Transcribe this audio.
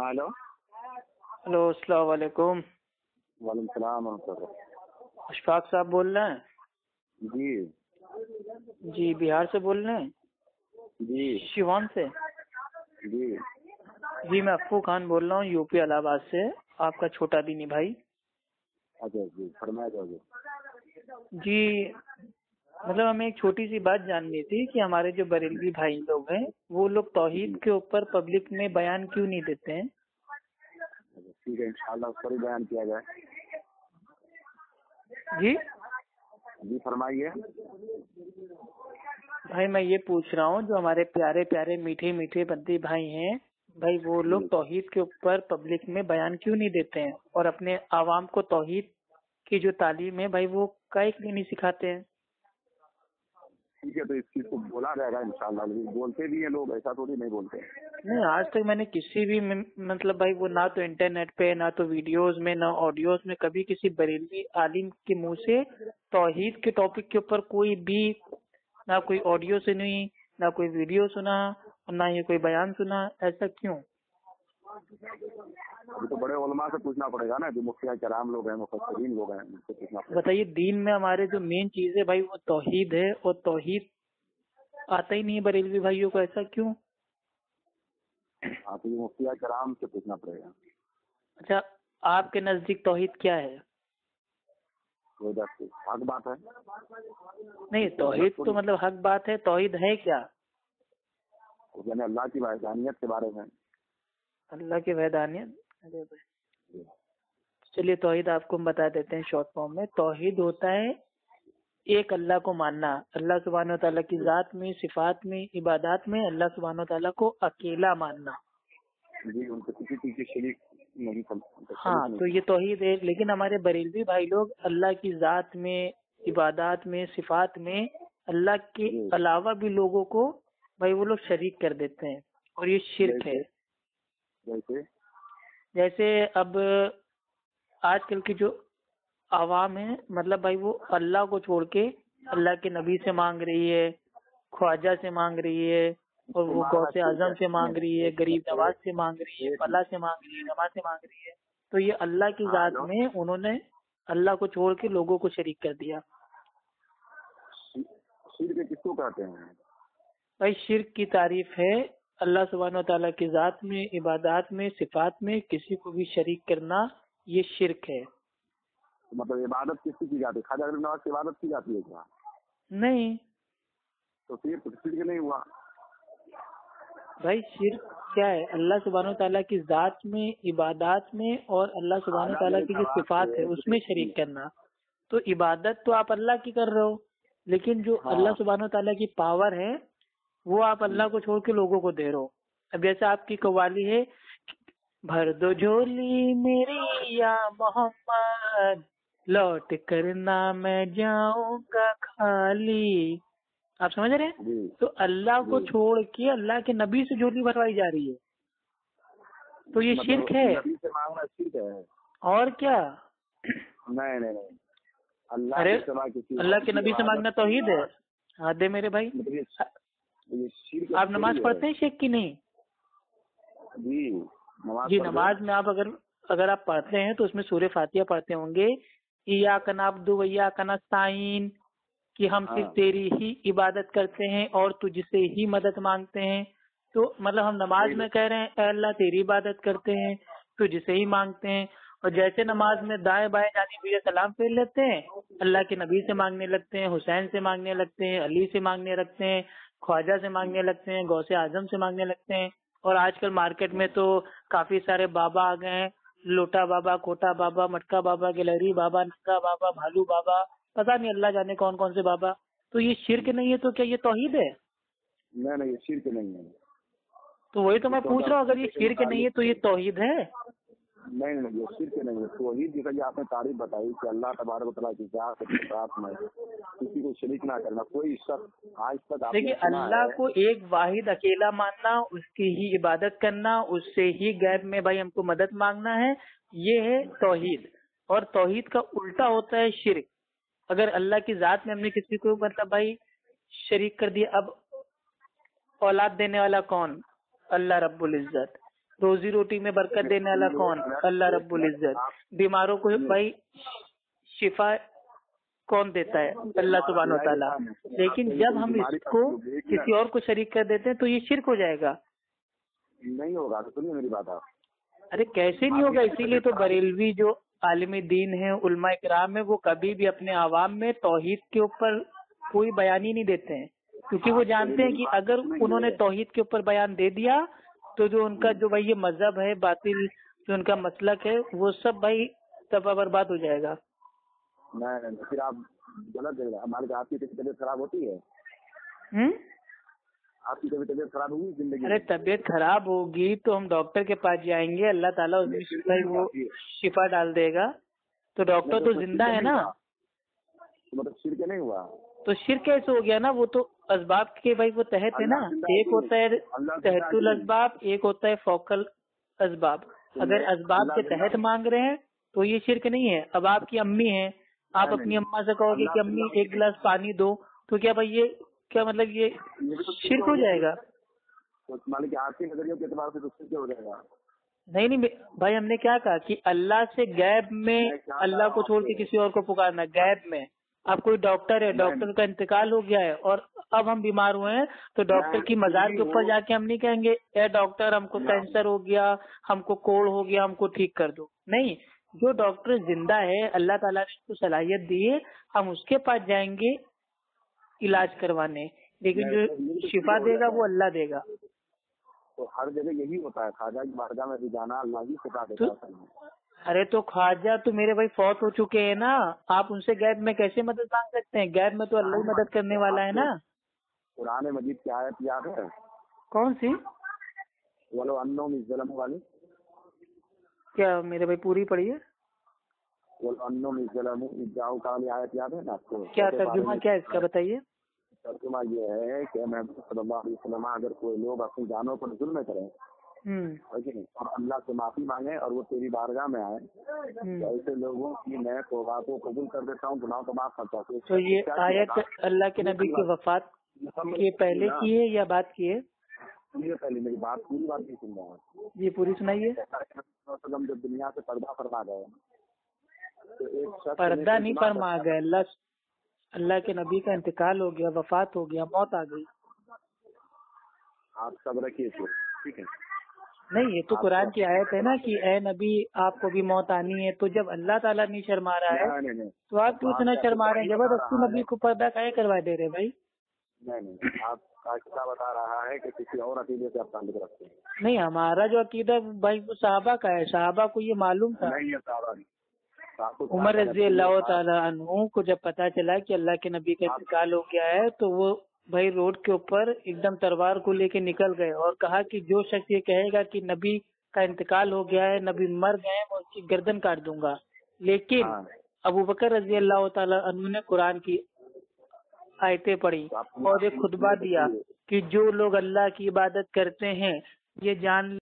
Hello. Hello अस्सलाम वालेकुम। वालेकुम सलाम अशफाक साहब बोल रहे हैं? जी। जी बिहार से बोल रहे हैं? जी। शिवान से? जी। जी मैं अफू खान बोल रहा हूँ यूपी इलाहाबाद से आपका छोटा दीनी भाई। अच्छा जी फरमाया जी। मतलब हमें एक छोटी सी बात जाननी थी कि हमारे जो बरेलवी भाई लोग हैं वो लोग तौहीद के ऊपर पब्लिक में बयान क्यों नहीं देते हैं? ठीक है इंशाल्लाह उस पर ही बयान किया जाए। जी? जी फरमाइए। भाई मैं ये पूछ रहा हूँ जो हमारे प्यारे प्यारे मीठे मीठे बंदी भाई हैं भाई वो लोग तौहीद के ऊपर पब्लिक में बयान क्यों नहीं देते हैं? और अपने आवाम को तौहीद की जो तालीम है भाई वो कई के लिए नहीं सिखाते हैं? ठीक है तो इस चीज़ को बोला जाएगा, इंशाल्लाह बोलते भी हैं लोग, ऐसा थोड़ी नहीं बोलते नहीं, आज तक मैंने किसी भी मतलब भाई, वो ना तो इंटरनेट पे, ना तो वीडियोस में, ना ऑडियोज में, कभी किसी बरेलवी आलिम के मुँह से तौहीद के टॉपिक के ऊपर कोई भी, ना कोई ऑडियो सुनी, ना कोई वीडियो सुना, ना ही कोई बयान सुना, ऐसा क्यों? अभी तो बड़े उलमा से पूछना पड़ेगा ना जो मुखिया कराम लोग हैं मुफसरीन लोग हैं उनसे पूछना पड़ेगा। बताइए दीन में हमारे जो मेन चीज़ है भाई वो तौहीद है और तौहीद आता ही नहीं है बरेलवी भाइयों को ऐसा क्यों? हाँ तो ये मुखिया कराम से पूछना पड़ेगा। अच्छा आपके नज़दीक तौहीद क्या है? हक बात है। नहीं तौहीद तो मतलब हक बात है तौहीद है क्या? यानी अल्लाह की वाहदानियत के बारे में। अल्लाह की वैदानियत अरे भाई। चलिए तौहीद आपको हम बता देते हैं शॉर्ट फॉर्म में। तौहीद होता है एक अल्लाह को मानना। अल्लाह सुबहान तआला की जात में सिफात में इबादत में अल्लाह सुबहान तला को अकेला मानना। जी उनको किसी चीज़ की शरीक नहीं हाँ तो ये तौहीद है। लेकिन हमारे बरेलवी भाई लोग अल्लाह की जात में इबादत में सिफात में अल्लाह के अलावा भी लोगों को भाई वो लोग शरीक कर देते हैं। और ये शिरक है। जैसे अब आजकल की जो आवाम है मतलब भाई वो अल्लाह को छोड़ के अल्लाह के नबी से मांग रही है ख्वाजा से मांग रही है और वो गौसे आज़म से मांग रही है गरीब नवाज़ से मांग रही है फला से मांग रही है नमाज़ से मांग रही है। तो ये अल्लाह की जात में उन्होंने अल्लाह को छोड़ के लोगों को शरीक कर दिया। शिर के किसको कहते हैं? भाई शिरक की तारीफ़ है अल्लाह सुबहान तआला की जात में इबादत में सिफात में किसी को भी शरीक करना ये शिरक है। तो मतलब इबादत किसकी की जाती है? खाजा गरीब नवाज़ की इबादत की जाती है क्या? नहीं। तो फिर तो नहीं हुआ। भाई शिरक क्या है? अल्लाह सुबहान तआला की जात में इबादत में और अल्लाह सुबहान तआला की जो सिफात है उसमें शरीक करना। तो इबादत तो आप अल्लाह की कर रहे हो लेकिन जो हाँ। अल्लाह सुबहान तला की पावर है वो आप अल्लाह को छोड़ के लोगों को दे रहे हो। अब जैसे आपकी कवाली है भर दो झोली मेरी या मोहम्मद। लौट कर ना मैं जाऊँगा खाली। आप समझ रहे हैं? तो अल्लाह को छोड़ के अल्लाह के नबी से झोली भरवाई जा रही है। तो ये मतलब शिरक है। नबी से मांगना शिरक है। और क्या? नहीं नहीं नहीं। अल्लाह अरे के अल्लाह के नबी से मांगना तौहीद है। हाँ। दे मेरे भाई। ये ये आप नमाज़ पढ़ते हैं शेख की नहीं? जी नमाज़ जी नमाज़ में आप अगर अगर आप पढ़ते हैं तो उसमें सूर्य फातिया पढ़ते होंगे। इया कनाब्दु वैया कनस्ताइन कि हम सिर्फ़ हाँ। तेरी ही इबादत करते हैं और तुझसे ही मदद मांगते हैं। तो मतलब हम नमाज़ में कह रहे हैं अल्लाह तेरी इबादत करते हैं तुझसे ही मांगते हैं। और जैसे नमाज़ में दाएँ बाएँ जाने भी सलाम फेर लेते हैं अल्लाह के नबी से मांगने लगते हैं हुसैन से मांगने लगते हैं अली से मांगने लगते हैं ख्वाजा से मांगने लगते हैं गौसे आज़म से मांगने लगते हैं। और आजकल मार्केट में तो काफ़ी सारे बाबा आ गए हैं। लोटा बाबा कोटा बाबा मटका बाबा गिलहरी बाबा नंगा बाबा भालू बाबा पता नहीं अल्लाह जाने कौन कौन से बाबा। तो ये शिरक नहीं है तो क्या ये तौहीद है? नहीं नहीं ये शिरक नहीं है। तो वही तो मैं पूछ रहा हूँ अगर ये शिरक नहीं है तो ये तौहीद है? नहीं नहीं ये शिरक नहीं तो वही जैसा कि आपने तारीफ़ बताई कि अल्लाह तबारक व तआला की जात में किसी को शरीक ना करना कोई शख्स आज तक देखिए अल्लाह को एक वाहिद अकेला मानना उसकी ही इबादत करना उससे ही गैब में भाई हमको मदद मांगना है ये है तौहीद। और तौहीद का उल्टा होता है शिरक। अगर अल्लाह की जात में हमने किसी को मतलब भाई शरीक कर दिया अब औलाद देने वाला कौन? अल्लाह रब्बुल इज़्ज़त। रोजी रोटी में बरकत देने वाला कौन? अल्लाह रब्बुल इज़्ज़त। बीमारों को भाई शिफा कौन देता है? अल्लाह सुबहान ताला लेकिन जब हम इसको किसी और को शरीक कर देते हैं तो ये शिरक हो जाएगा। नहीं होगा तो सुनिए मेरी बात आप। अरे कैसे नहीं होगा? इसीलिए तो बरेलवी जो आलमी दीन है उलमा इकराम है वो कभी भी अपने आवाम में तोहहीद के ऊपर कोई बयान ही नहीं देते हैं। क्योंकि वो जानते हैं कि अगर उन्होंने तोहहीद के ऊपर बयान दे दिया तो जो उनका जो भाई ये मज़हब है बातिल जो उनका मसलक है वो सब भाई तबाह बर्बाद हो जाएगा। नहीं नहीं फिर आप गलत हैं। हमारे आपकी तबीयत खराब होती है। हम्म? आपकी कभी तबीयत खराब हुई ज़िंदगी अरे? तबीयत खराब होगी तो हम डॉक्टर के पास जाएँगे। अल्लाह ताला उसमें वो शिफा डाल देगा। तो डॉक्टर तो ज़िंदा है ना? तो मतलब सिर के नहीं हुआ? तो शिर कैसे हो गया ना? वो तो असबाब के भाई वो तहत है ना? एक होता है तहतुल असबाब एक होता है फोकल असबाब। अगर असबाब के तहत मांग रहे हैं तो ये शिरक नहीं है। अब आपकी अम्मी है आप अपनी अम्मा से कहोगे कि अम्मी एक गिलास पानी दो तो क्या भाई ये क्या मतलब ये तो शिरक हो जाएगा? तो तो सिर के हो जाएगा। नहीं नहीं भाई हमने क्या कहा कि अल्लाह से गैब में अल्लाह को छोड़ के किसी और को पुकारना गैब में। अब कोई डॉक्टर है डॉक्टर का इंतकाल हो गया है और अब हम बीमार हुए हैं तो डॉक्टर की मजार के ऊपर जाके हम नहीं कहेंगे ए डॉक्टर हमको कैंसर हो गया हमको कोड़ हो गया हमको ठीक कर दो। नहीं जो डॉक्टर ज़िंदा है अल्लाह ताला ने उसको सलाहियत दी है हम उसके पास जाएँगे इलाज करवाने। लेकिन जो शिफा देगा वो अल्लाह देगा। तो हर जगह यही होता है खाजा की बारगाह में भी जाना अल्लाह ही सिखा देता है। अरे तो ख्वाजा तो मेरे भाई फौत हो चुके हैं ना आप उनसे गैब में कैसे मदद मांग सकते हैं? गैब में तो अल्लाह ही मदद करने वाला है ना। कुरान मजीद की आयत याद है? कौन सी? वालो अन्नो मिजलम वाली। क्या मेरे भाई पूरी पढ़ी है? वालो अन्नो मिजलम जाओ का वाली आयत याद है ना आपको? क्या तर्जुमा क्या है इसका बताइए। तर्जुमा ये है कि मैं सल्लल्लाहु अगर कोई लोग अपनी जानों पर जुल्म करें हम्म। और अल्लाह से माफ़ी मांगे और वो तेरी बारगाह में आए हम्म। तो ऐसे लोगों की मैं तोबा को कबूल कर देता हूँ गुनाह को माफ़ करता हूँ। तो ये आयत अल्लाह के नबी की वफात के पहले किए या बात किए? सुनिए पहले मेरी बात पूरी बात नहीं सुन रहा ये पूरी सुनाइए। जब दुनिया से पर्दा फरमा गए तो एक पर्दा नहीं फरमा गए अल्लाह अल्लाह के नबी का इंतकाल हो गया वफात हो गया मौत आ गई। आप सब रखिए ठीक है? नहीं ये तो कुरान की आयत है ना कि ए नबी आपको भी मौत आनी है तो जब अल्लाह ताला नहीं शर्मा रहा है नहीं नहीं नहीं। तो आप क्यों इतना शर्मा रहे हैं? ज़बरदस्ती नबी को पर्दा काहे करवा दे रहे भाई? नहीं नहीं आपका किताब बता रहा है कि किसी और अकीदे से आप ताल्लुक रखते हैं। नहीं हमारा जो अकीदा भाई वो साहबा का है। साहबा को ये मालूम था। नहीं है साहबा उमर रज़ी अल्लाह को जब पता चला कि अल्लाह के नबी का इंतकाल हो गया है तो वो भाई रोड के ऊपर एकदम तलवार को लेके निकल गए और कहा कि जो शख्स ये कहेगा कि नबी का इंतकाल हो गया है नबी मर गए मैं उसकी गर्दन काट दूँगा। लेकिन हाँ। अबू बकर रज़ी अल्लाह अन्हु ने कुरान की आयतें पढ़ी और एक खुतबा दिया कि जो लोग अल्लाह की इबादत करते हैं ये जान